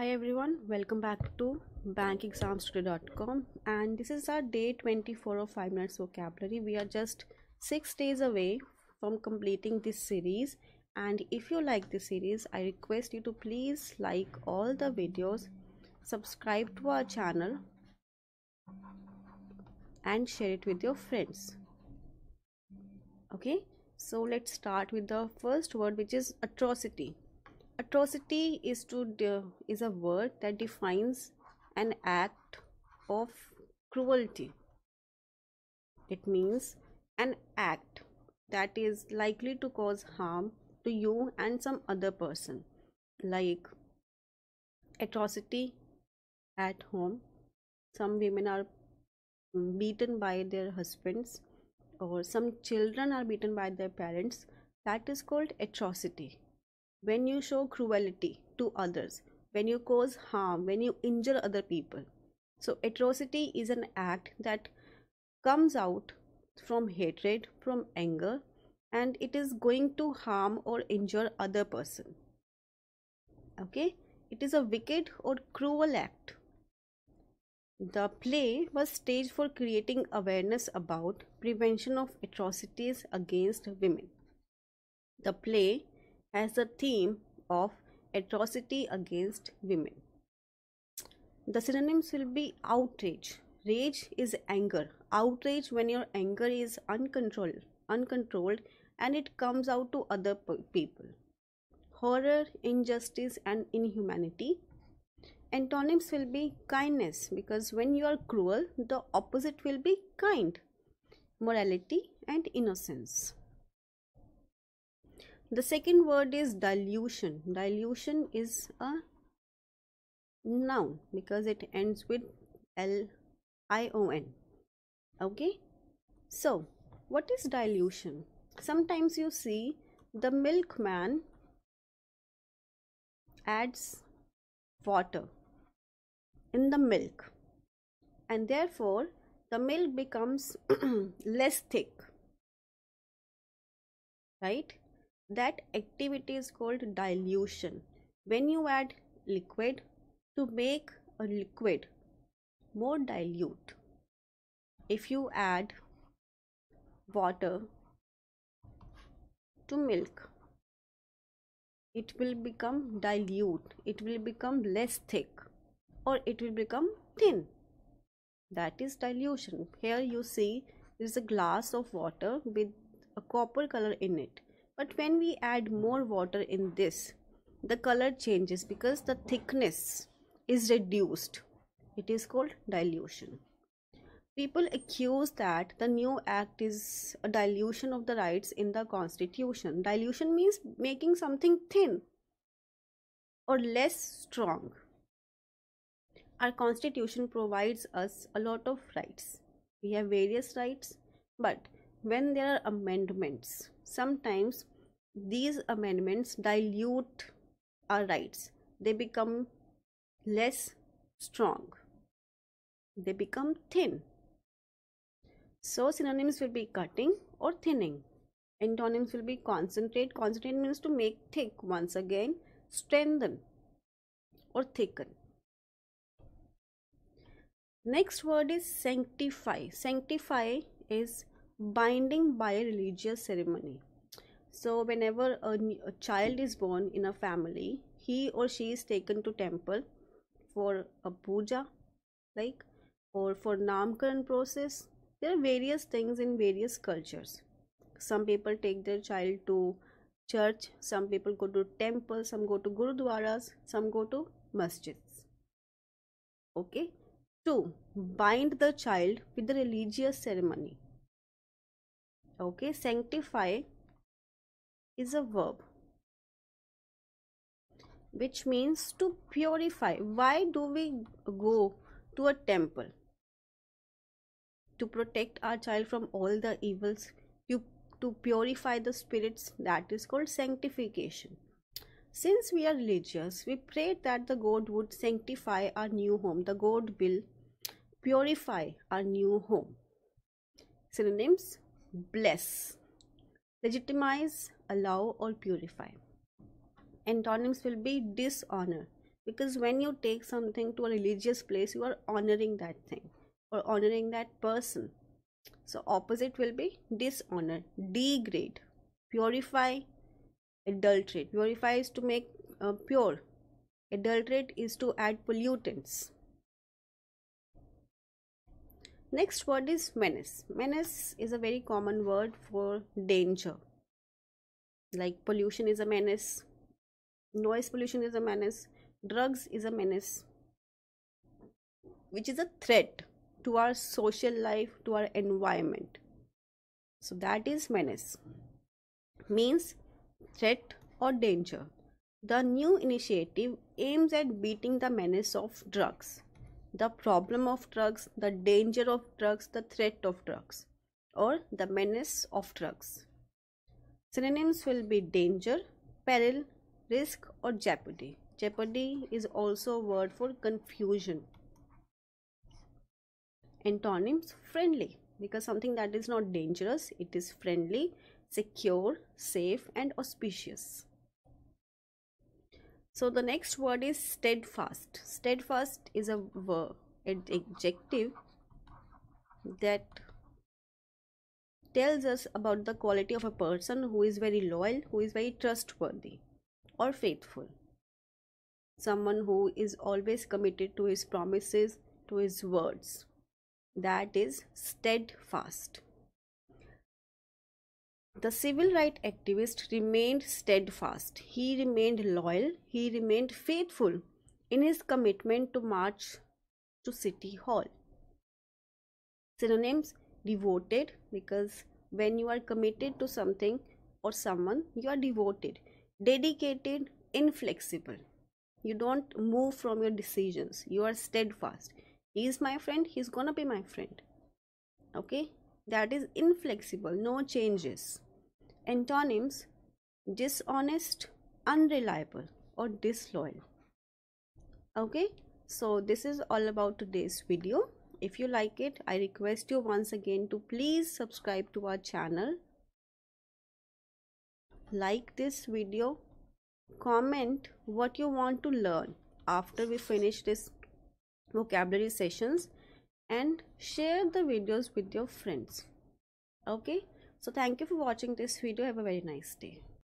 Hi everyone, welcome back to bankexamstoday.com and this is our day 24 of 5 minutes vocabulary. We are just 6 days away from completing this series. And if you like this series, I request you to please like all the videos, subscribe to our channel and share it with your friends. Okay, so let's start with the first word which is atrocity atrocity is to is a word that defines an act of cruelty. It means an act that is likely to cause harm to you and some other person like atrocity at home. Some women are beaten by their husbands or some children are beaten by their parents. That is called atrocity when you show cruelty to others, when you cause harm, when you injure other people. So, atrocity is an act that comes out from hatred, from anger, and it is going to harm or injure other person. Okay, it is a wicked or cruel act. The play was staged for creating awareness about prevention of atrocities against women. The play as a theme of atrocity against women. The synonyms will be outrage. Rage is anger. Outrage when your anger is uncontrolled, uncontrolled and it comes out to other people. Horror, injustice and inhumanity. Antonyms will be kindness because when you are cruel, the opposite will be kind. Morality and innocence. The second word is dilution. Dilution is a noun because it ends with L I O N. Okay, so what is dilution? Sometimes you see the milkman adds water in the milk and therefore the milk becomes less thick right that activity is called dilution. When you add liquid to make a liquid more dilute. If you add water to milk it will become dilute. It will become less thick or it will become thin. That is dilution. Here you see is a glass of water with a copper color in it but when we add more water in this the color changes because the thickness is reduced. It is called dilution. People accuse that the new act is a dilution of the rights in the constitution. Dilution means making something thin or less strong. Our constitution provides us a lot of rights. We have various rights but when there are amendments sometimes these amendments dilute our rights. They become less strong. They become thin. So synonyms will be cutting or thinning. Antonyms will be concentrate. Concentrate means to make thick once again strengthen or thicken. Next word is sanctify. Sanctify is binding by a religious ceremony. So whenever a, a child is born in a family he or she is taken to temple for a puja like or for namkaran process. There are various things in various cultures. Some people take their child to church some people go to temple some go to gurudwaras some go to masjids. Okay? To bind the child with the religious ceremony okay sanctify is a verb which means to purify. Why do we go to a temple? To protect our child from all the evils, to, to purify the spirits, that is called sanctification. Since we are religious, we pray that the God would sanctify our new home. The God will purify our new home. Synonyms bless, legitimize, allow or purify. Antonyms will be dishonor, because when you take something to a religious place you are honoring that thing or honoring that person. So opposite will be dishonor degrade purify adulterate. Purify is to make uh, pure. Adulterate is to add pollutants next word is menace. Menace is a very common word for danger. Like pollution is a menace noise pollution is a menace drugs is a menace which is a threat to our social life to our environment. So that is menace. Means threat or danger. The new initiative aims at beating the menace of drugs the problem of drugs the danger of drugs the threat of drugs or the menace of drugs. Synonyms will be danger peril risk or jeopardy. Jeopardy is also a word for confusion. Antonyms friendly. Because something that is not dangerous it is friendly secure safe and auspicious so the next word is steadfast. Steadfast is a verb an adjective that tells us about the quality of a person who is very loyal who is very trustworthy or faithful. Someone who is always committed to his promises to his words. That is steadfast. The civil rights activist remained steadfast. He remained loyal. He remained faithful in his commitment to march to City Hall. Synonyms devoted because when you are committed to something or someone, you are devoted. Dedicated, inflexible. You don't move from your decisions. You are steadfast he is my friend he's gonna be my friend okay that is inflexible no changes antonyms dishonest unreliable or disloyal. Okay so this is all about today's video. If you like it i request you once again to please subscribe to our channel. Like this video comment what you want to learn after we finish this vocabulary sessions and share the videos with your friends. Okay so thank you for watching this video. Have a very nice day